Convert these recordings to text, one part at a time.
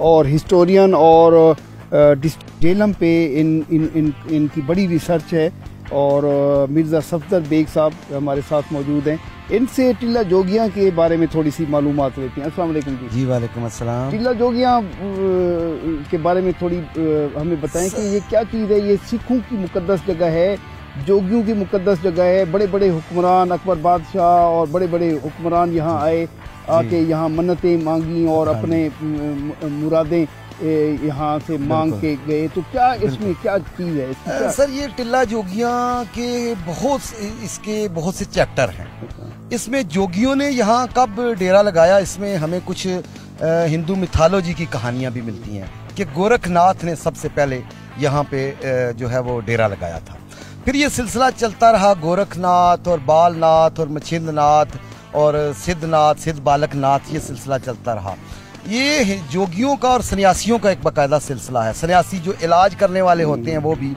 और हिस्टोरियन और जेलम पे इन इन इन इनकी बड़ी रिसर्च है और मिर्ज़ा सफदर बेग साहब हमारे साथ मौजूद हैं। इनसे टिल्ला जोगियाँ के बारे में थोड़ी सी मालूम लेती हैं। अस्सलाम वालेकुम जी। जी वालेकुम अस्सलाम। टिल्ला जोगियाँ के बारे में थोड़ी हमें बताएँ कि ये क्या चीज़ है? ये सिखों की मुकदस जगह है जोगियों की मुकदस जगह है। बड़े बड़े हुक्मरान अकबर बादशाह और बड़े बड़े हुक्मरान यहाँ आए। आके यहाँ मन्नतें मांगी और अपने मुरादें यहाँ से मांग के गए। तो क्या इसमें क्या चीज़ है? क्या? सर ये टिल्ला जोगिया के बहुत इसके बहुत से चैप्टर हैं। इसमें जोगियों ने यहाँ कब डेरा लगाया? इसमें हमें कुछ हिंदू मिथालोजी की कहानियाँ भी मिलती हैं कि गोरखनाथ ने सबसे पहले यहाँ पे जो है वो डेरा लगाया था। फिर ये सिलसिला चलता रहा। गोरखनाथ और बालनाथ और मछिंदनाथ और सिद्धनाथ, सिद्ध बालकनाथ, ये सिलसिला चलता रहा। ये जोगियों का और सन्यासियों का एक बाकायदा सिलसिला है। सन्यासी जो इलाज करने वाले होते हैं वो भी।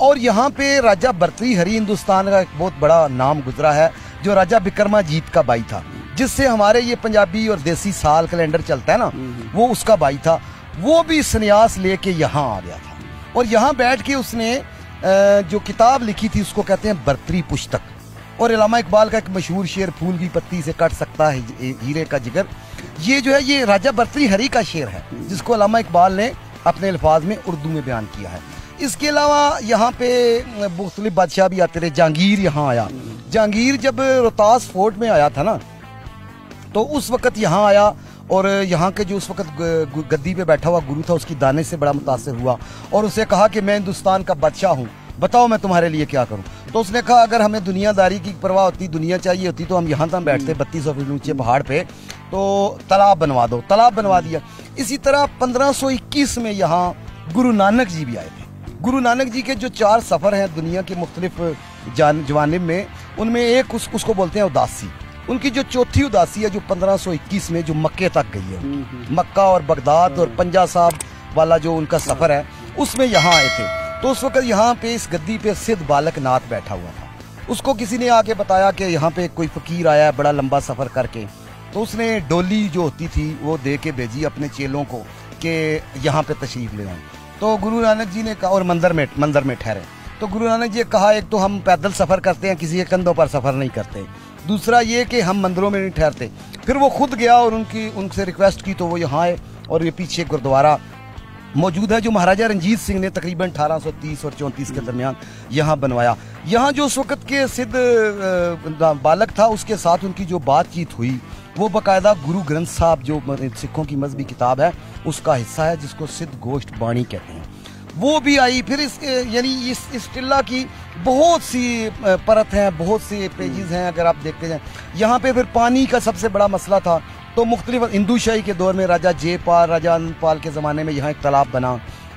और यहाँ पे राजा बर्तवी हरी हिंदुस्तान का एक बहुत बड़ा नाम गुजरा है, जो राजा बिक्रमा जीत का बाई था, जिससे हमारे ये पंजाबी और देसी साल कैलेंडर चलता है ना, वो उसका बाई था। वो भी संन्यास लेके यहाँ आ गया था। और यहाँ बैठ के उसने जो किताब लिखी थी, उसको कहते हैं बर्तरी पुस्तक। और इलामा इकबाल का एक मशहूर शेर फूल की पत्ती से कट सकता है हीरे का जिगर। ये जो है, ये राजा बर्तरी हरी का शेर है, जिसको अलामा इकबाल ने अपने अल्फाज में उर्दू में बयान किया है। इसके अलावा यहाँ पे मुख्तलिफ़ बादशाह भी आते रहे। जहांगीर यहाँ आया। जहांगीर जब रोहतास फोर्ट में आया था ना तो उस वक्त यहाँ आया और यहाँ के जो उस वक्त गद्दी पे बैठा हुआ गुरु था, उसकी दाने से बड़ा मुतासर हुआ और उसे कहा कि मैं हिंदुस्तान का बादशाह हूँ। बताओ मैं तुम्हारे लिए क्या करूँ? तो उसने कहा अगर हमें दुनियादारी की परवाह होती दुनिया चाहिए होती तो हम यहाँ तक बैठते बत्तीस सौ फीट ऊँचे पहाड़ पे। तो तालाब बनवा दो। तालाब बनवा दिया। इसी तरह 1521 में यहाँ गुरु नानक जी भी आए थे। गुरु नानक जी के जो चार सफ़र हैं दुनिया के मुख्तलिफ़ जवानब में उनमें एक उस, उसको बोलते हैं उदासी। उनकी जो चौथी उदासी है जो 1521 में जो मक्के तक गई है। हम्म, हम्म। मक्का और बगदाद और पंजा साहब वाला जो उनका सफ़र है उसमें यहाँ आए थे। तो उस वक्त यहाँ पे इस गद्दी पे सिद्ध बालक नाथ बैठा हुआ था। उसको किसी ने आके बताया कि यहाँ पे कोई फकीर आया है, बड़ा लंबा सफ़र करके। तो उसने डोली जो होती थी, वो दे के भेजी अपने चेलों को कि यहाँ पे तशरीफ़ ले आए तो गुरु नानक जी ने कहा, और मंदिर में मंदिर में ठहरे। तो गुरु नानक जी ने कहा, एक तो हम पैदल सफ़र करते हैं, किसी के कंधों पर सफ़र नहीं करते। दूसरा ये कि हम मंदिरों में नहीं ठहरते। फिर वो खुद गया और उनकी, उनसे रिक्वेस्ट की तो वो यहाँ आए और ये पीछे गुरुद्वारा मौजूद है, जो महाराजा रंजीत सिंह ने तकरीबन 1830 और 34 के दरमियान यहाँ बनवाया। यहाँ जो उस वक्त के सिद्ध बालक था, उसके साथ उनकी जो बातचीत हुई, वो बाकायदा गुरु ग्रंथ साहब, जो सिखों की मजहबी किताब है, उसका हिस्सा है, जिसको सिद्ध गोष्ठ बाणी कहते हैं। वो भी आई, फिर इस यानी इस इस टिल्ला की बहुत सी परत हैं, बहुत सी पेजेस हैं, अगर आप देखते जाए। यहाँ पे फिर पानी का सबसे बड़ा मसला था तो मुख्तलिफ़ हिंदू शाही के दौर में राजा जयपाल राजा अनपाल के ज़माने में यहाँ एक तालाब बना।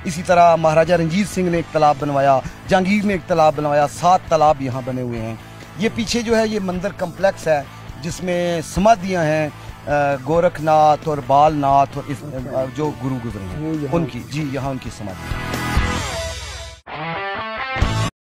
इसी तरह महाराजा रंजीत सिंह ने एक तालाब बनवाया जहांगीर ने एक तालाब बनवाया सात तालाब यहाँ बने हुए हैं। ये पीछे जो है ये मंदिर कम्प्लेक्स है जिसमें समाधियाँ हैं गोरखनाथ और बालनाथ और इस जो गुरु गुजरे हैं उनकी। जी यहाँ उनकी समाधि